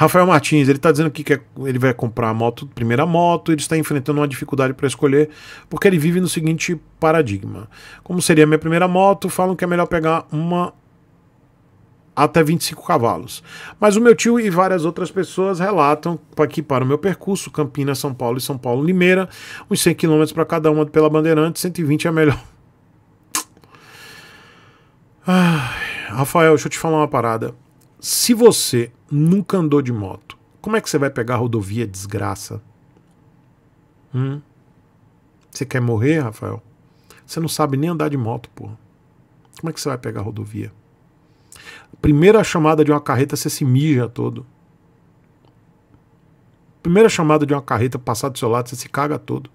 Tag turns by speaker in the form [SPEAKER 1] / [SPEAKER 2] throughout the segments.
[SPEAKER 1] Rafael Martins, ele está dizendo que ele vai comprar a moto, primeira moto, ele está enfrentando uma dificuldade para escolher, porque ele vive no seguinte paradigma. Como seria a minha primeira moto, falam que é melhor pegar uma até 25 cavalos. Mas o meu tio e várias outras pessoas relatam que para o meu percurso, Campinas, São Paulo e São Paulo, Limeira, uns 100 km para cada uma pela Bandeirante, 120 é melhor. Rafael, deixa eu te falar uma parada. Se você nunca andou de moto, como é que você vai pegar a rodovia desgraça? Hum? Você quer morrer, Rafael? Você não sabe nem andar de moto, porra. Como é que você vai pegar a rodovia? Primeira chamada de uma carreta, você se mija todo. Primeira chamada de uma carreta passar do seu lado, você se caga todo.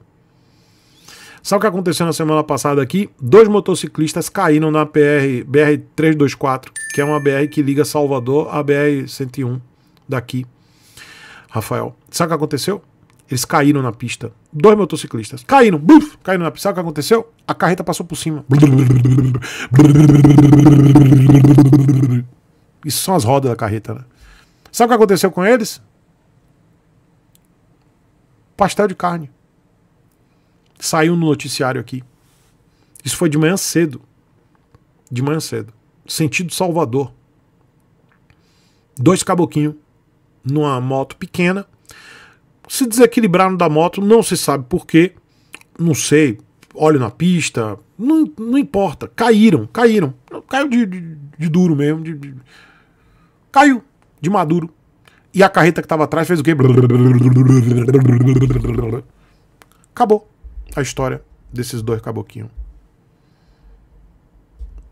[SPEAKER 1] Sabe o que aconteceu na semana passada aqui? Dois motociclistas caíram na BR, BR 324, que é uma BR que liga Salvador à BR 101 daqui. Rafael, sabe o que aconteceu? Eles caíram na pista. Dois motociclistas. Caíram. Buf, caíram na pista. Sabe o que aconteceu? A carreta passou por cima. Isso são as rodas da carreta, né? Sabe o que aconteceu com eles? Pastel de carne. Saiu no noticiário aqui. Isso foi de manhã cedo. De manhã cedo. Sentido Salvador. Dois caboquinhos numa moto pequena. Se desequilibraram da moto, não se sabe por quê. Não sei. Óleo na pista. Não, não importa. Caíram, caíram. Caiu de, de, de duro mesmo. De, de, Caiu de maduro. E a carreta que estava atrás fez o quê? Acabou a história desses dois caboquinhos.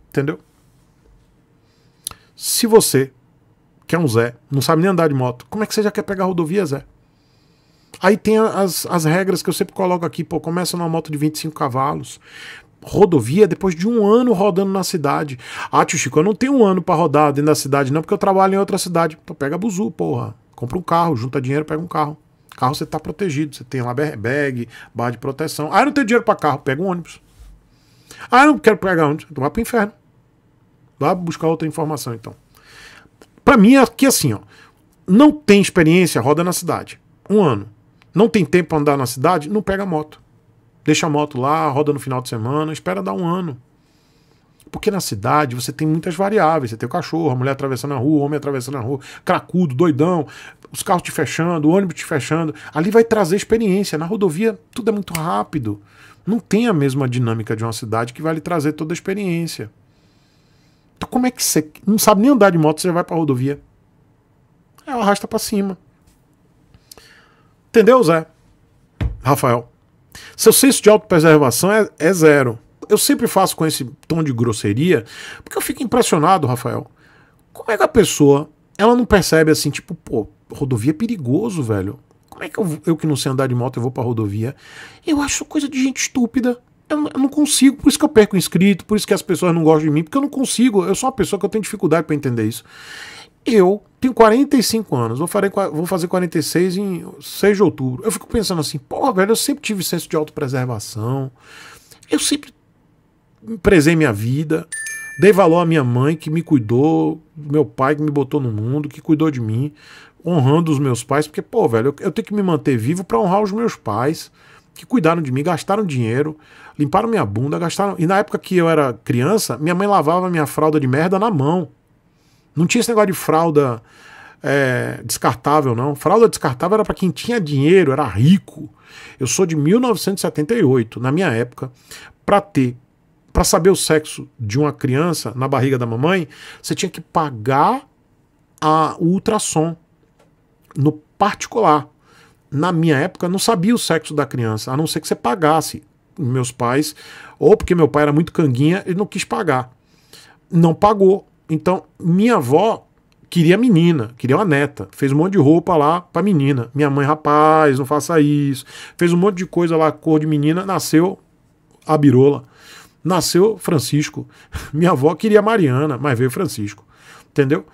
[SPEAKER 1] Entendeu? Se você, que é um Zé, não sabe nem andar de moto, como é que você já quer pegar a rodovia, Zé? Aí tem as, as regras que eu sempre coloco aqui, pô, começa numa moto de 25 cavalos, rodovia depois de um ano rodando na cidade. Ah, tio Chico, eu não tenho um ano para rodar dentro da cidade, não, porque eu trabalho em outra cidade. Então pega buzu, porra. Compra um carro, junta dinheiro, pega um carro. Carro você tá protegido, você tem lá bag, barra de proteção. Ah, eu não tenho dinheiro para carro, pega um ônibus. Ah, eu não quero pegar ônibus, então vai pro inferno. Vai buscar outra informação, então. Para mim, aqui assim, ó. Não tem experiência, roda na cidade. Um ano. Não tem tempo pra andar na cidade, não pega moto. Deixa a moto lá, roda no final de semana, espera dar um ano. Porque na cidade você tem muitas variáveis. Você tem o cachorro, a mulher atravessando a rua, o homem atravessando a rua, cracudo, doidão, os carros te fechando, o ônibus te fechando. Ali vai trazer experiência. Na rodovia tudo é muito rápido. Não tem a mesma dinâmica de uma cidade que vai lhe trazer toda a experiência. Então como é que você não sabe nem andar de moto, você vai pra rodovia? É, arrasta para cima. Entendeu, Zé? Rafael. Seu senso de autopreservação é, é zero. Eu sempre faço com esse tom de grosseria, porque eu fico impressionado, Rafael. Como é que a pessoa, ela não percebe assim, tipo, pô, rodovia é perigoso, velho. Como é que eu, eu que não sei andar de moto, eu vou pra rodovia? Eu acho coisa de gente estúpida. Eu, não consigo, por isso que eu perco inscrito, por isso que as pessoas não gostam de mim, porque eu não consigo. Eu sou uma pessoa que eu tenho dificuldade para entender isso. Eu tenho 45 anos, vou, vou fazer 46 em 6 de outubro. Eu fico pensando assim, pô, velho, eu sempre tive senso de autopreservação. Eu sempre prezei minha vida, dei valor à minha mãe que me cuidou, meu pai que me botou no mundo, que cuidou de mim, honrando os meus pais, porque, pô, velho, eu, eu tenho que me manter vivo para honrar os meus pais, que cuidaram de mim, gastaram dinheiro, limparam minha bunda, gastaram. E na época que eu era criança, minha mãe lavava minha fralda de merda na mão. Não tinha esse negócio de fralda é, descartável, não. Fralda descartável era para quem tinha dinheiro, era rico. Eu sou de 1978, na minha época, para ter, para saber o sexo de uma criança na barriga da mamãe, você tinha que pagar a, o ultrassom no particular. Na minha época, não sabia o sexo da criança, a não ser que você pagasse. Meus pais, ou porque meu pai era muito canguinha, ele não quis pagar. Não pagou. Então, minha avó queria menina, queria uma neta. Fez um monte de roupa lá pra menina. Minha mãe, rapaz, não faça isso. Fez um monte de coisa lá, cor de menina. Nasceu a Birola. Nasceu Francisco. Minha avó queria Mariana, mas veio Francisco. Entendeu?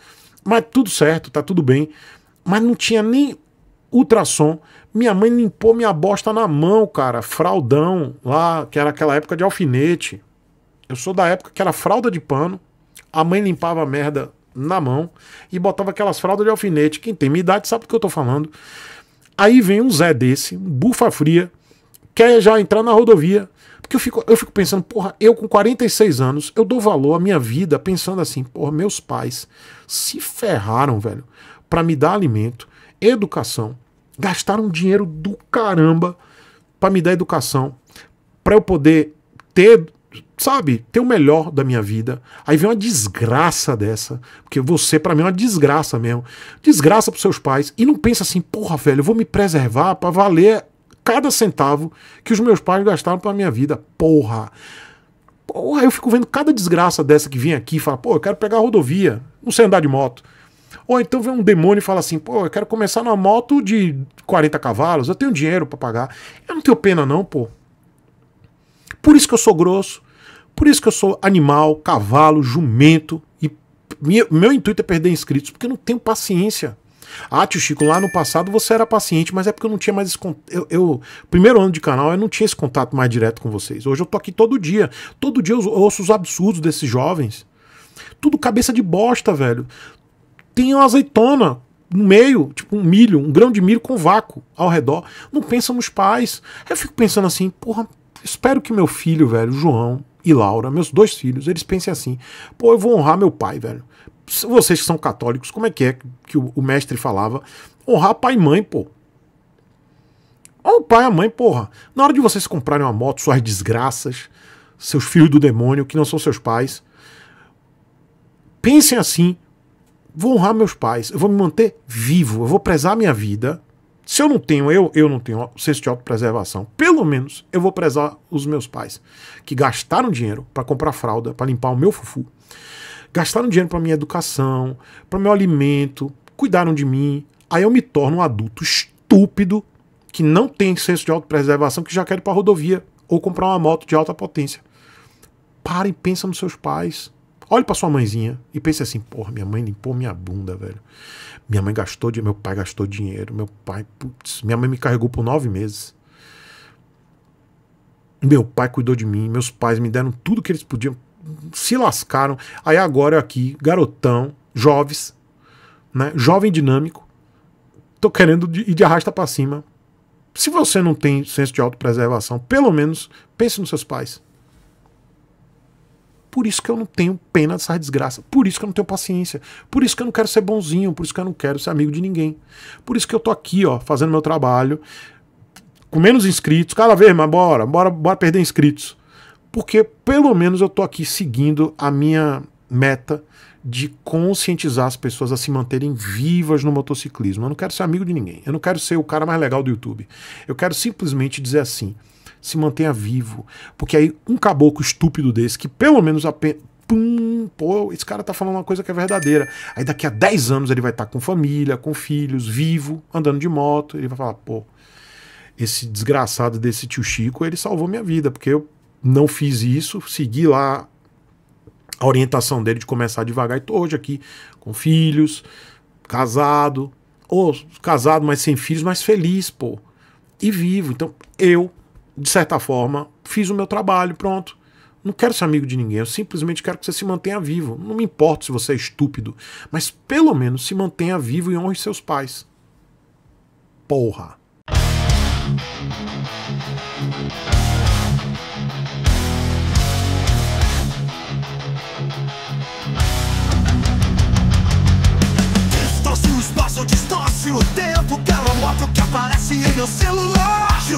[SPEAKER 1] Mas tudo certo, tá tudo bem. Mas não tinha nem ultrassom. Minha mãe limpou minha bosta na mão, cara. Fraldão, lá, que era aquela época de alfinete. Eu sou da época que era fralda de pano a mãe limpava a merda na mão e botava aquelas fraldas de alfinete. Quem tem minha idade sabe do que eu tô falando. Aí vem um Zé desse, um bufa fria, quer já entrar na rodovia. Porque eu fico, eu fico pensando, porra, eu com 46 anos, eu dou valor à minha vida pensando assim, porra, meus pais se ferraram, velho, para me dar alimento, educação, gastaram dinheiro do caramba para me dar educação, para eu poder ter, sabe, ter o melhor da minha vida. Aí vem uma desgraça dessa, porque você para mim é uma desgraça mesmo. Desgraça pros seus pais e não pensa assim, porra, velho, eu vou me preservar para valer cada centavo que os meus pais gastaram pra minha vida. Porra. Porra, eu fico vendo cada desgraça dessa que vem aqui e fala, pô, eu quero pegar a rodovia, não sei andar de moto. Ou então vem um demônio e fala assim, pô, eu quero começar numa moto de 40 cavalos, eu tenho dinheiro para pagar. Eu não tenho pena não, pô. Por isso que eu sou grosso, por isso que eu sou animal, cavalo, jumento, e meu intuito é perder inscritos, porque eu não tenho paciência. Ah, tio Chico, lá no passado você era paciente, mas é porque eu não tinha mais esse eu, eu Primeiro ano de canal, eu não tinha esse contato mais direto com vocês. Hoje eu tô aqui todo dia. Todo dia eu ouço os absurdos desses jovens. Tudo cabeça de bosta, velho. Tem uma azeitona no meio, tipo um milho, um grão de milho com vácuo ao redor. Não pensa nos pais. Eu fico pensando assim, porra, espero que meu filho, velho, João e Laura, meus dois filhos, eles pensem assim, pô, eu vou honrar meu pai, velho vocês que são católicos, como é que é que o, mestre falava? Honrar pai e mãe, pô. Honra o pai e a mãe, porra. Na hora de vocês comprarem uma moto, suas desgraças, seus filhos do demônio, que não são seus pais, pensem assim: vou honrar meus pais, eu vou me manter vivo, eu vou prezar minha vida. Se eu não tenho, eu, eu não tenho senso de autopreservação, pelo menos eu vou prezar os meus pais, que gastaram dinheiro para comprar fralda, para limpar o meu fufu gastaram dinheiro para minha educação, para meu alimento, cuidaram de mim. Aí eu me torno um adulto estúpido que não tem senso de autopreservação, que já quer ir para rodovia ou comprar uma moto de alta potência. Para e pensa nos seus pais. Olhe para sua mãezinha e pense assim: porra, minha mãe limpou minha bunda, velho. Minha mãe gastou dinheiro, meu pai gastou dinheiro, meu pai, putz, minha mãe me carregou por nove meses. Meu pai cuidou de mim, meus pais me deram tudo que eles podiam se lascaram. Aí agora aqui, garotão, jovens, né? Jovem dinâmico. Tô querendo ir de arrasta para cima. Se você não tem senso de autopreservação, pelo menos pense nos seus pais. Por isso que eu não tenho pena dessa desgraça. Por isso que eu não tenho paciência. Por isso que eu não quero ser bonzinho. Por isso que eu não quero ser amigo de ninguém. Por isso que eu tô aqui, ó, fazendo meu trabalho, com menos inscritos, cada vez mais, bora, bora, bora perder inscritos porque pelo menos eu estou aqui seguindo a minha meta de conscientizar as pessoas a se manterem vivas no motociclismo. Eu não quero ser amigo de ninguém. Eu não quero ser o cara mais legal do YouTube. Eu quero simplesmente dizer assim: se mantenha vivo. Porque aí um caboclo estúpido desse, que pelo menos apenas. Pum, pô, esse cara tá falando uma coisa que é verdadeira. Aí daqui a 10 anos ele vai estar tá com família, com filhos, vivo, andando de moto. Ele vai falar, pô, esse desgraçado desse tio Chico, ele salvou minha vida, porque eu não fiz isso, segui lá a orientação dele de começar devagar e tô hoje aqui com filhos, casado, ou casado, mas sem filhos, mas feliz, pô. E vivo. Então, eu, de certa forma, fiz o meu trabalho, pronto. Não quero ser amigo de ninguém, eu simplesmente quero que você se mantenha vivo. Não me importa se você é estúpido, mas pelo menos se mantenha vivo e honre seus pais. Porra.
[SPEAKER 2] espaço distorce o tempo Aquela moto que aparece em meu celular E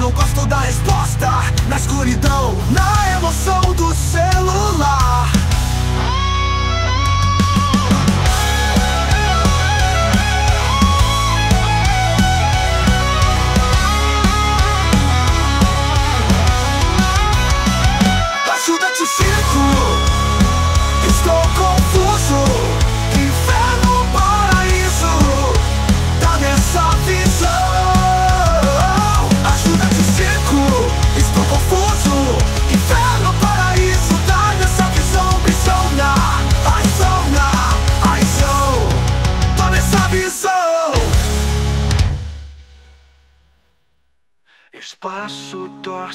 [SPEAKER 2] não gosto da resposta. Na escuridão, na emoção do celular.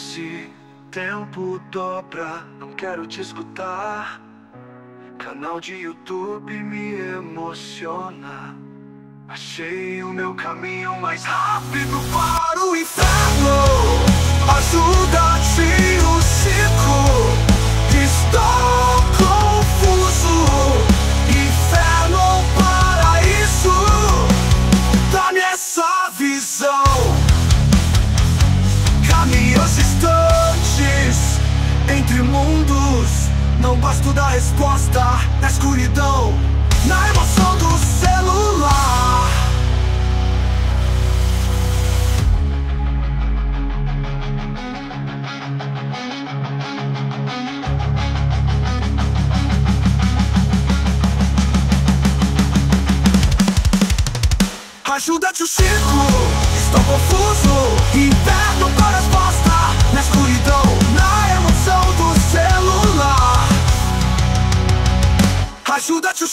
[SPEAKER 2] Torce, tempo dobra, não quero te escutar. Canal de YouTube me emociona. Achei o meu caminho mais rápido para o inferno. Ajuda-te, o Chico. Estou escuridão, na emoção do celular. Ajuda-te, o. Estou confuso. Inverno para resposta na escuridão. kažu da ću